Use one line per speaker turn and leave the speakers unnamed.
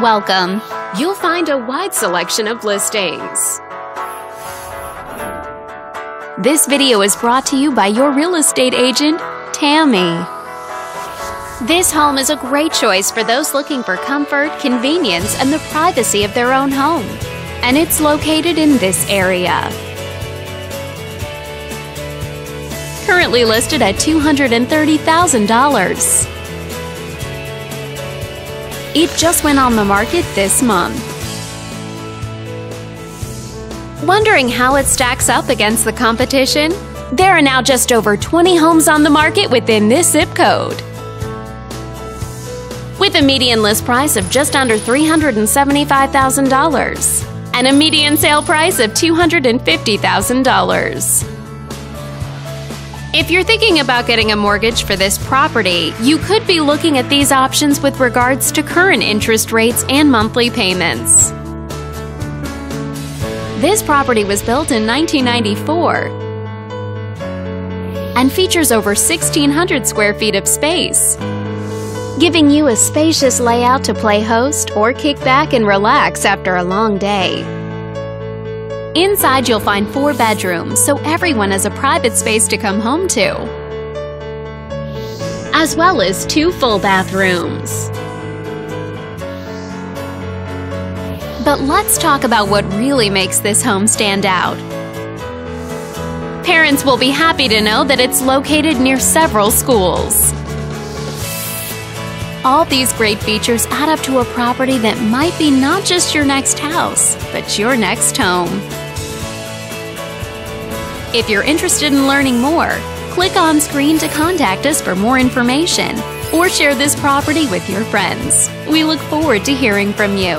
Welcome. You'll find a wide selection of listings. This video is brought to you by your real estate agent, Tammy. This home is a great choice for those looking for comfort, convenience, and the privacy of their own home. And it's located in this area. Currently listed at $230,000. It just went on the market this month. Wondering how it stacks up against the competition? There are now just over 20 homes on the market within this zip code. With a median list price of just under $375,000 and a median sale price of $250,000. If you're thinking about getting a mortgage for this property, you could be looking at these options with regards to current interest rates and monthly payments. This property was built in 1994 and features over 1,600 square feet of space, giving you a spacious layout to play host or kick back and relax after a long day. Inside, you'll find four bedrooms, so everyone has a private space to come home to, as well as two full bathrooms. But let's talk about what really makes this home stand out. Parents will be happy to know that it's located near several schools. All these great features add up to a property that might be not just your next house, but your next home. If you're interested in learning more, click on screen to contact us for more information or share this property with your friends. We look forward to hearing from you.